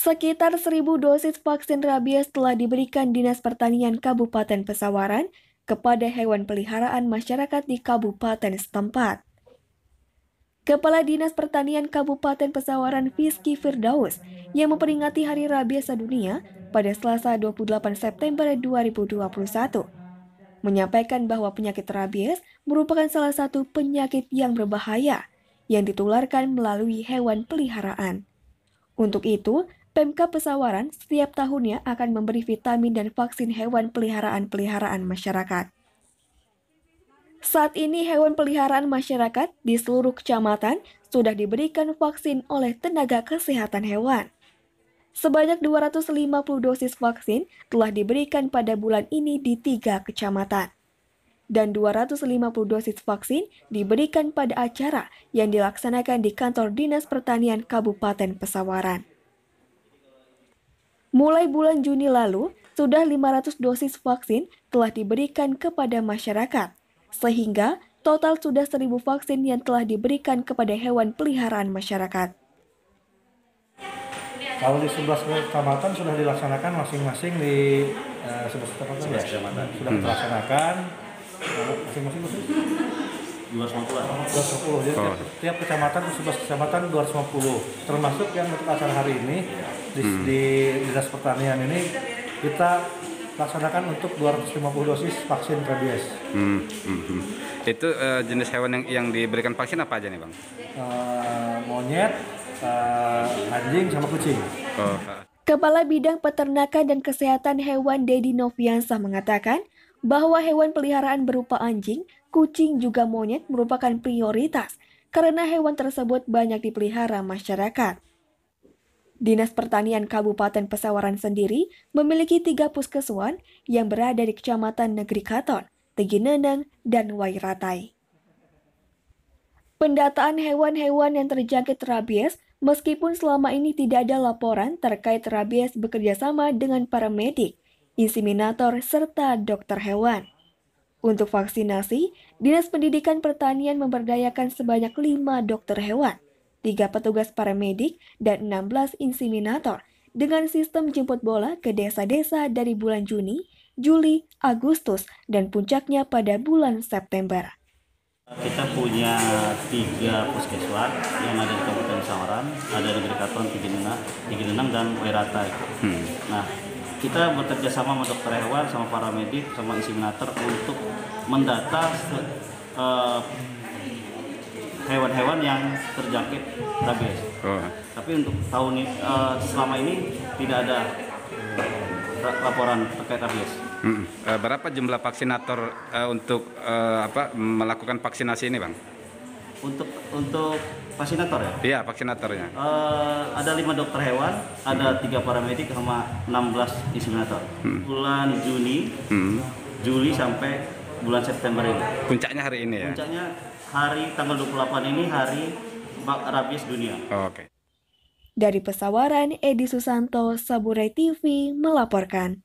Sekitar 1.000 dosis vaksin rabies telah diberikan Dinas Pertanian Kabupaten Pesawaran kepada hewan peliharaan masyarakat di kabupaten setempat. Kepala Dinas Pertanian Kabupaten Pesawaran Fiski Firdaus yang memperingati Hari Rabies Sedunia pada Selasa 28 September 2021 menyampaikan bahwa penyakit rabies merupakan salah satu penyakit yang berbahaya yang ditularkan melalui hewan peliharaan. Untuk itu, Pemkap Pesawaran setiap tahunnya akan memberi vitamin dan vaksin hewan peliharaan-peliharaan masyarakat. Saat ini hewan peliharaan masyarakat di seluruh kecamatan sudah diberikan vaksin oleh tenaga kesehatan hewan. Sebanyak 250 dosis vaksin telah diberikan pada bulan ini di tiga kecamatan. Dan 250 dosis vaksin diberikan pada acara yang dilaksanakan di kantor Dinas Pertanian Kabupaten Pesawaran. Mulai bulan Juni lalu, sudah 500 dosis vaksin telah diberikan kepada masyarakat, sehingga total sudah 1000 vaksin yang telah diberikan kepada hewan peliharaan masyarakat. Kalau di 11 kecamatan sudah dilaksanakan masing-masing di uh, 11 kecamatan ya? Sudah dilaksanakan masing-masing 250 250 jadi oh. tiap, tiap kecamatan di 11 kecamatan 250 termasuk yang untuk acara hari ini di, hmm. di dinas pertanian ini kita laksanakan untuk 250 dosis vaksin rabies. Hmm, hmm, hmm. Itu uh, jenis hewan yang yang diberikan vaksin apa aja nih bang? Uh, monyet, uh, anjing, sama kucing. Oh. Kepala Bidang Peternakan dan Kesehatan Hewan Dedi Noviansa mengatakan bahwa hewan peliharaan berupa anjing, kucing juga monyet merupakan prioritas karena hewan tersebut banyak dipelihara masyarakat. Dinas Pertanian Kabupaten Pesawaran sendiri memiliki tiga puskeswan yang berada di Kecamatan Negeri Katon, Tegineneng, dan Wairatai. Pendataan hewan-hewan yang terjangkit rabies, meskipun selama ini tidak ada laporan terkait rabies bekerjasama dengan para medik, inseminator, serta dokter hewan. Untuk vaksinasi, Dinas Pendidikan Pertanian memberdayakan sebanyak lima dokter hewan – tiga petugas paramedik, dan 16 inseminator dengan sistem jemput bola ke desa-desa dari bulan Juni, Juli, Agustus, dan puncaknya pada bulan September. Kita punya tiga puskeswan yang ada di Kabupaten Sawaran, ada di Gerikaton, Tinggi Nenang, dan Weratai. Hmm. Nah, kita bekerja sama sama dokter hewan, sama paramedik, sama inseminator untuk mendata uh, hewan-hewan yang terjangkit rabies. Oh. Tapi untuk tahun ini uh, selama ini tidak ada laporan terkait rabies. Hmm. Uh, berapa jumlah vaksinator uh, untuk uh, apa melakukan vaksinasi ini, bang? Untuk untuk vaksinator ya? Iya, vaksinatornya. Uh, ada lima dokter hewan, ada hmm. tiga paramedik sama 16 inseminator. Hmm. Bulan Juni, hmm. Juli sampai bulan September ini. Puncaknya hari ini ya? Puncaknya hari tanggal 28 ini hari rabies dunia. Oh, Oke. Okay. Dari Pesawaran, Edi Susanto, Saburai TV melaporkan.